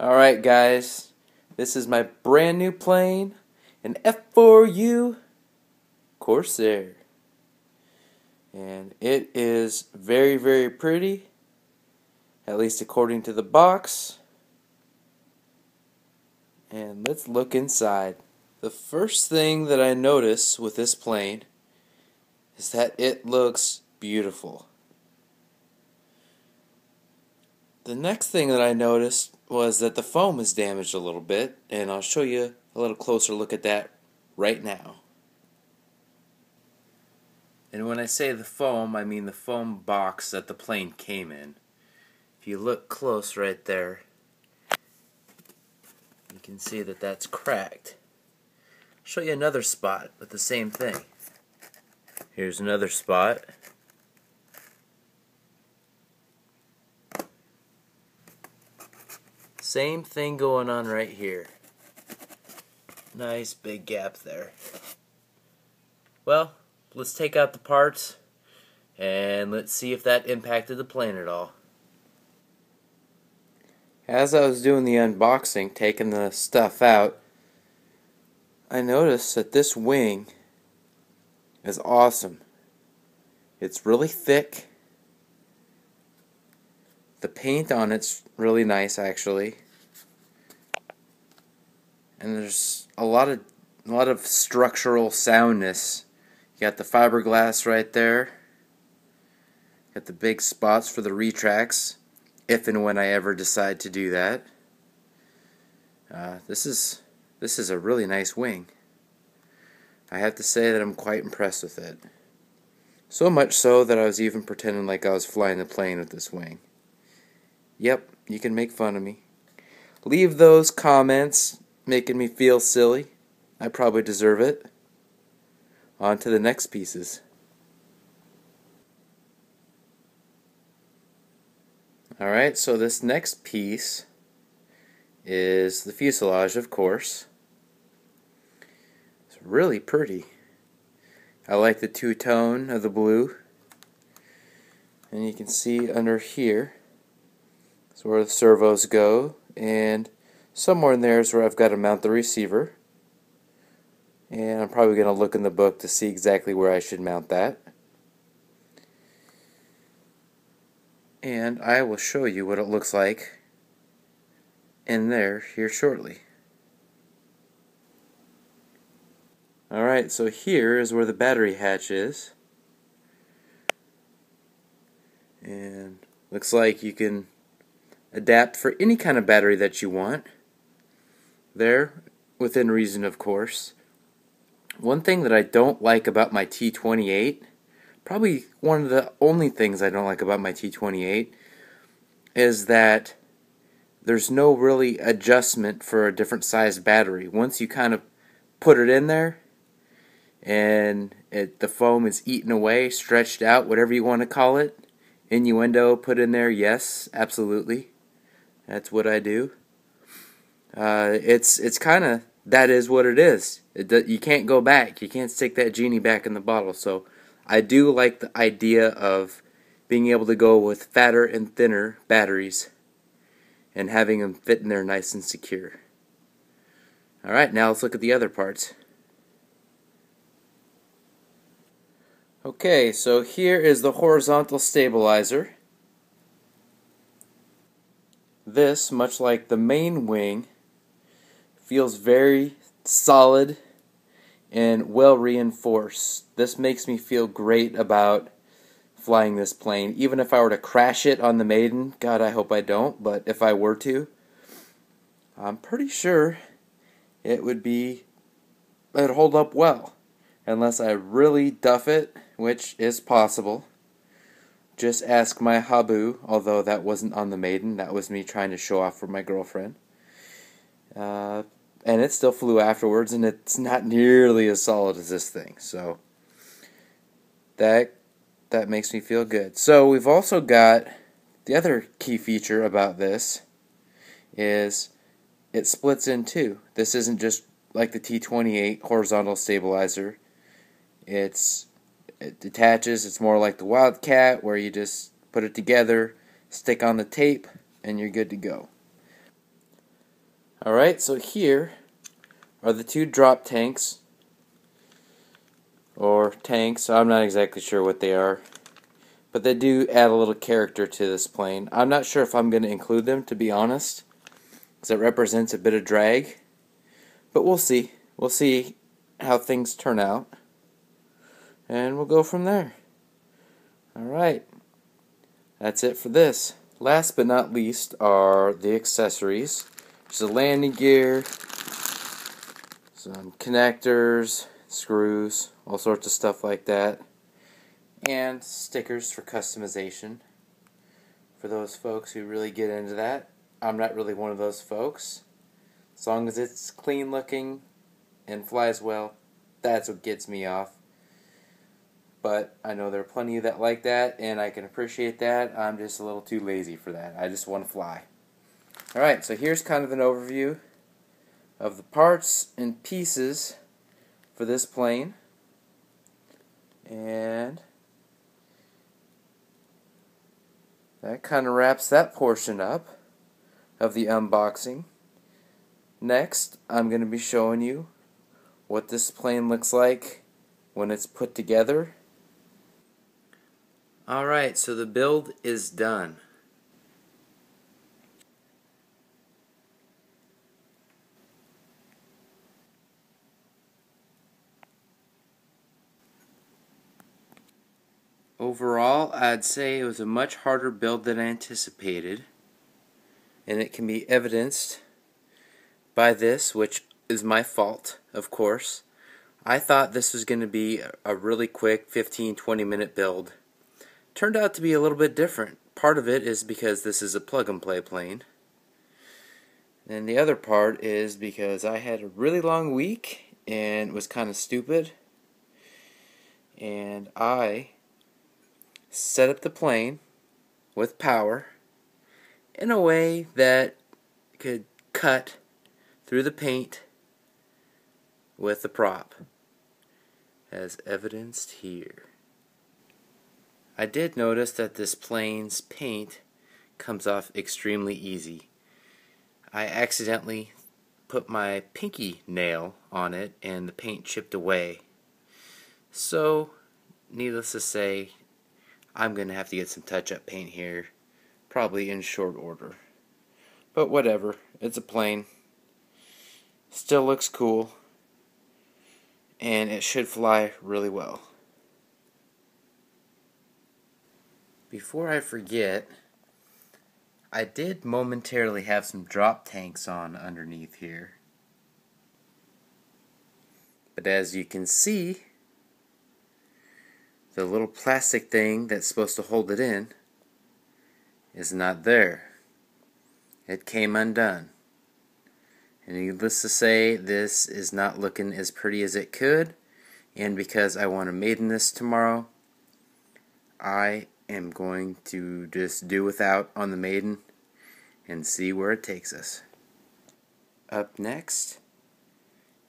Alright guys, this is my brand new plane, an F4U Corsair. And it is very, very pretty, at least according to the box. And let's look inside. The first thing that I notice with this plane is that it looks beautiful. The next thing that I noticed was that the foam is damaged a little bit, and I'll show you a little closer look at that right now. And when I say the foam, I mean the foam box that the plane came in. If you look close right there, you can see that that's cracked. I'll show you another spot with the same thing. Here's another spot. Same thing going on right here. Nice big gap there. Well, let's take out the parts and let's see if that impacted the plane at all. As I was doing the unboxing, taking the stuff out, I noticed that this wing is awesome. It's really thick the paint on it's really nice actually. And there's a lot of a lot of structural soundness. You got the fiberglass right there. Got the big spots for the retracts, if and when I ever decide to do that. Uh, this is this is a really nice wing. I have to say that I'm quite impressed with it. So much so that I was even pretending like I was flying the plane with this wing. Yep, you can make fun of me. Leave those comments making me feel silly. I probably deserve it. On to the next pieces. Alright, so this next piece is the fuselage, of course. It's really pretty. I like the two-tone of the blue. And you can see under here so where the servos go, and somewhere in there is where I've got to mount the receiver. And I'm probably going to look in the book to see exactly where I should mount that. And I will show you what it looks like in there here shortly. Alright, so here is where the battery hatch is. And looks like you can adapt for any kind of battery that you want. There, within reason, of course. One thing that I don't like about my T28, probably one of the only things I don't like about my T28, is that there's no really adjustment for a different size battery. Once you kind of put it in there, and it, the foam is eaten away, stretched out, whatever you want to call it, innuendo put in there, yes, absolutely. That's what I do. Uh, it's it's kind of that is what it is. It, you can't go back. You can't stick that genie back in the bottle. So I do like the idea of being able to go with fatter and thinner batteries and having them fit in there nice and secure. Alright, now let's look at the other parts. Okay, so here is the horizontal stabilizer. This, much like the main wing, feels very solid and well reinforced. This makes me feel great about flying this plane. Even if I were to crash it on the maiden, God, I hope I don't, but if I were to, I'm pretty sure it would be, it'd hold up well. Unless I really duff it, which is possible. Just ask my Habu, although that wasn't on the maiden. That was me trying to show off for my girlfriend. Uh, and it still flew afterwards, and it's not nearly as solid as this thing. So that that makes me feel good. So we've also got the other key feature about this is it splits in two. This isn't just like the T28 horizontal stabilizer. It's it detaches. It's more like the Wildcat where you just put it together, stick on the tape, and you're good to go. Alright, so here are the two drop tanks. Or tanks, I'm not exactly sure what they are. But they do add a little character to this plane. I'm not sure if I'm going to include them, to be honest. Because it represents a bit of drag. But we'll see. We'll see how things turn out. And we'll go from there. Alright. That's it for this. Last but not least are the accessories. There's a landing gear, some connectors, screws, all sorts of stuff like that, and stickers for customization. For those folks who really get into that, I'm not really one of those folks. As long as it's clean looking and flies well, that's what gets me off. But I know there are plenty of that like that, and I can appreciate that. I'm just a little too lazy for that. I just want to fly. Alright, so here's kind of an overview of the parts and pieces for this plane. And that kind of wraps that portion up of the unboxing. Next, I'm going to be showing you what this plane looks like when it's put together. Alright, so the build is done. Overall, I'd say it was a much harder build than I anticipated, and it can be evidenced by this, which is my fault, of course. I thought this was going to be a really quick 15-20 minute build. Turned out to be a little bit different. Part of it is because this is a plug-and-play plane. And the other part is because I had a really long week and was kind of stupid. And I set up the plane with power in a way that could cut through the paint with the prop as evidenced here. I did notice that this plane's paint comes off extremely easy. I accidentally put my pinky nail on it and the paint chipped away. So, needless to say, I'm going to have to get some touch-up paint here, probably in short order. But whatever, it's a plane. Still looks cool, and it should fly really well. Before I forget, I did momentarily have some drop tanks on underneath here. But as you can see, the little plastic thing that's supposed to hold it in is not there. It came undone. And needless to say, this is not looking as pretty as it could. And because I want to maiden this tomorrow, I am going to just do without on the maiden and see where it takes us. Up next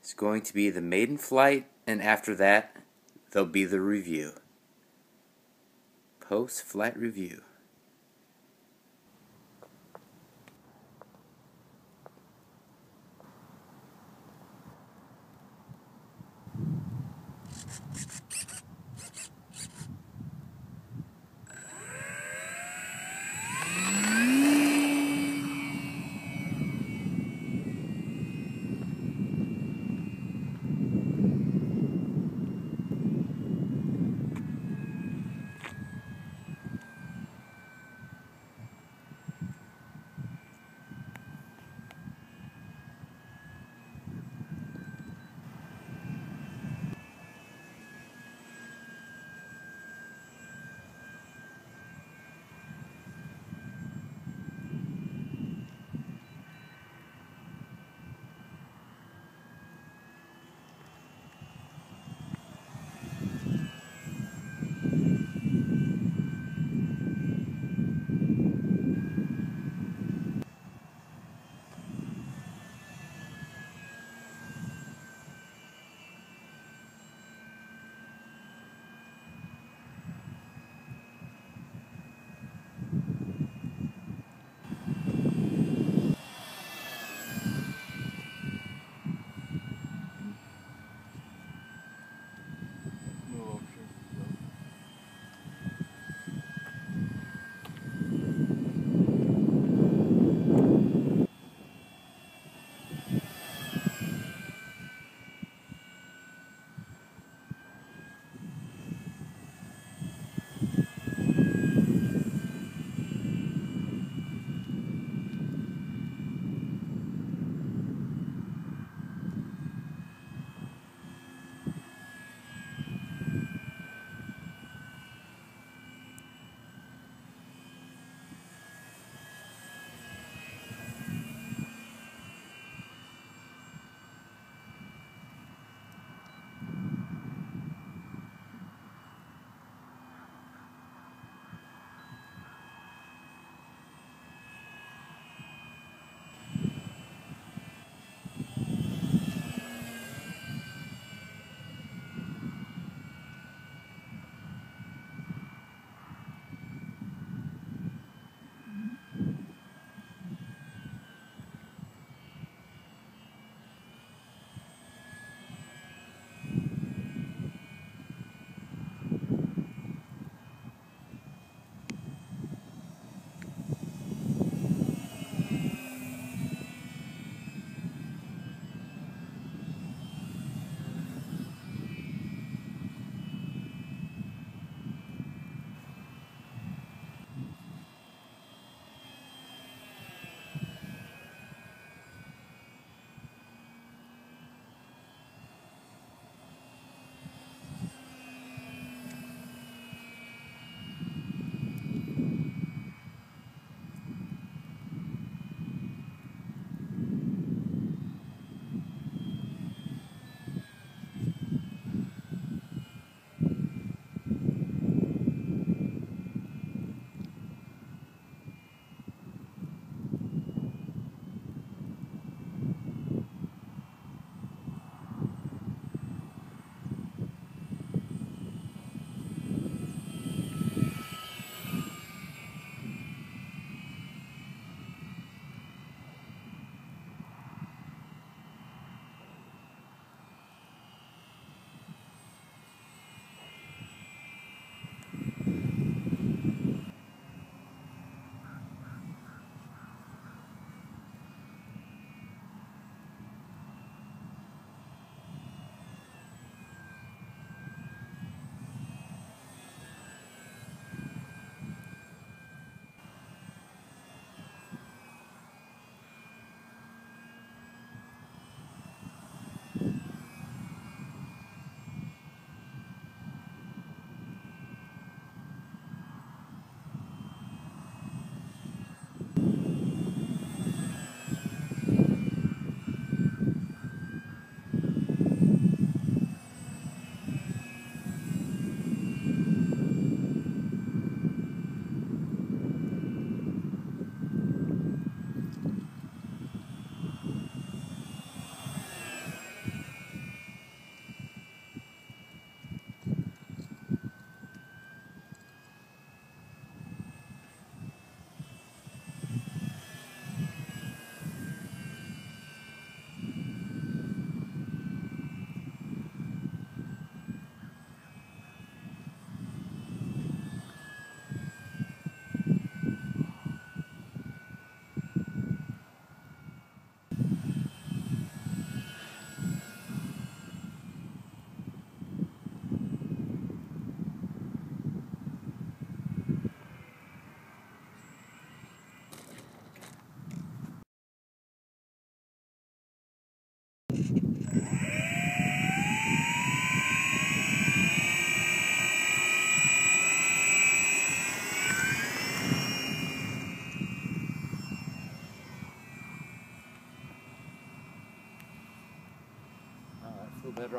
is going to be the maiden flight, and after that, there'll be the review post flight review.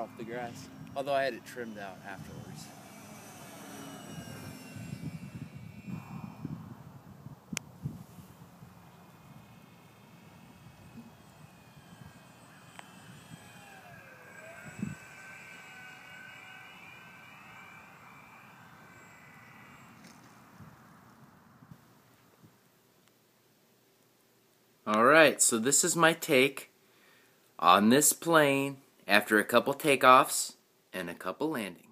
Off the grass. Although I had it trimmed out afterwards. Alright, so this is my take on this plane after a couple takeoffs and a couple landings.